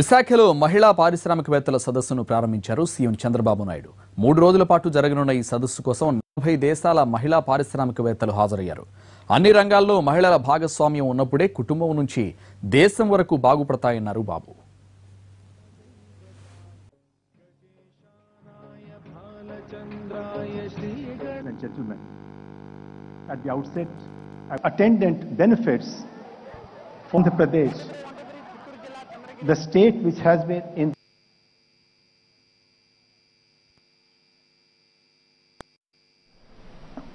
విశాఖలో మహిళా పారిశ్రామికవేత్తల సదస్సును ప్రారంభించారు సీఎం చంద్రబాబు నాయుడు. మూడు రోజుల పాటు జరగనున్న ఈ సదస్సు కోసం నలభై దేశాల మహిళా పారిశ్రామికవేత్తలు హాజరయ్యారు. అన్ని రంగాల్లో మహిళల భాగస్వామ్యం ఉన్నప్పుడే కుటుంబం నుంచి దేశం వరకు బాగుపడతాయన్నారు బాబు. At the outset, attendant benefits from the Pradesh, the state which has been in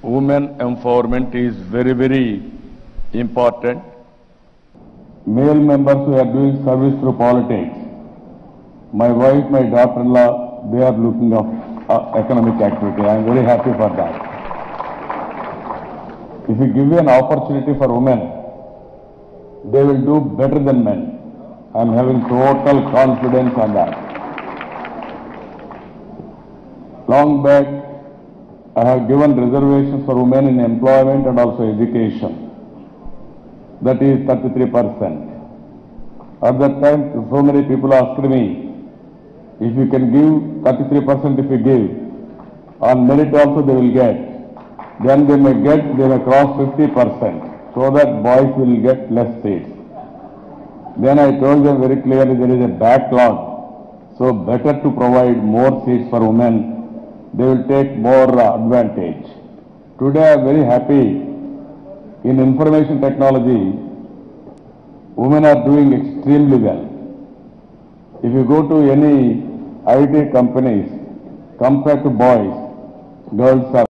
women empowerment is very, very important. Male members who are doing service through politics, my wife, my daughter-in-law, they are looking up uh, economic activity. I am very happy for that. If you give an opportunity for women, they will do better than men. I am having total confidence on that. Long back, I have given reservations for women in employment and also education. That is 33 percent. At that time, so many people asked me, if you can give 33 percent if you give, on merit also they will get, then they may get, they may cross 50 percent, so that boys will get less seats. Then I told them very clearly there is a backlog, so better to provide more seats for women they will take more advantage. Today I am very happy in information technology, women are doing extremely well. If you go to any IT companies, compared to boys, girls are